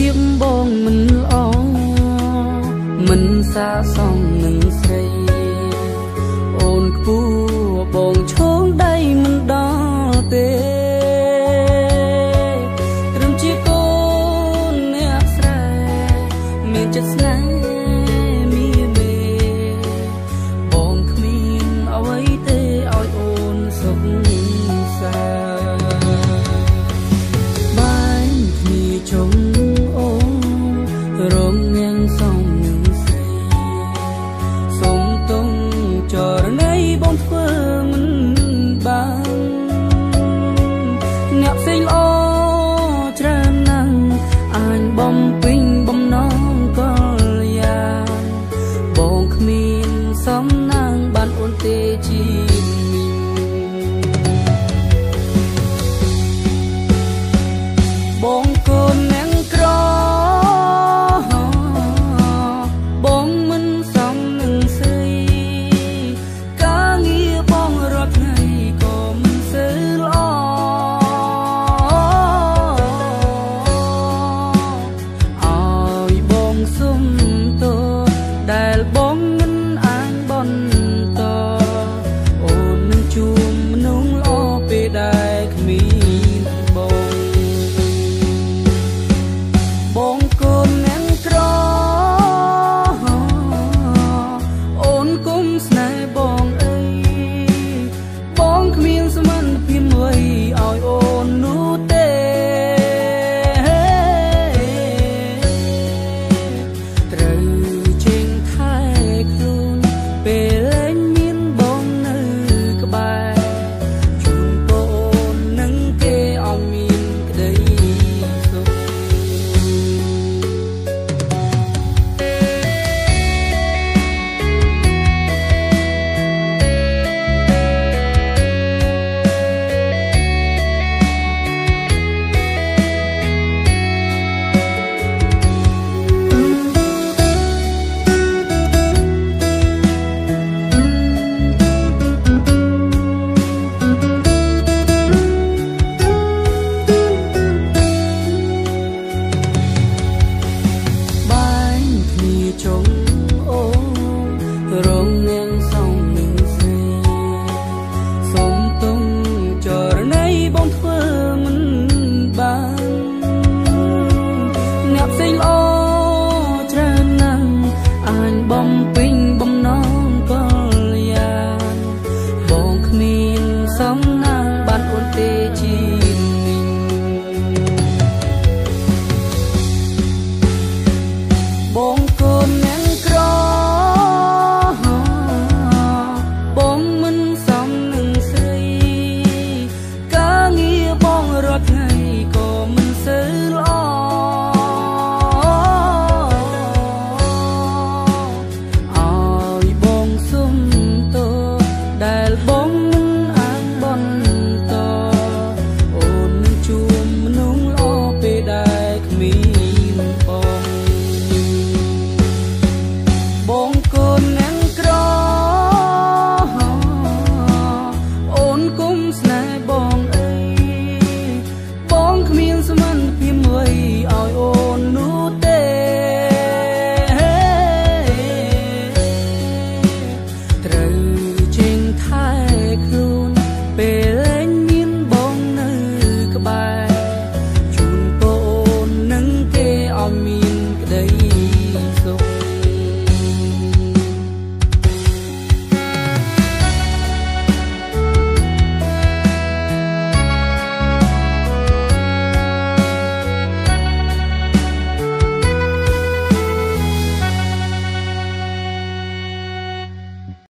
ភាពបងមិនល្អមិនសាសំនឹងស្រី សំសូមទុំចរណីបងធ្វើមិនបានអ្នកផ្សេងល្អច្រើនណាស់អាចបំពេញបំណងកលយ៉ាងបងគ្មានសំណាងបានអូនទេជីវិត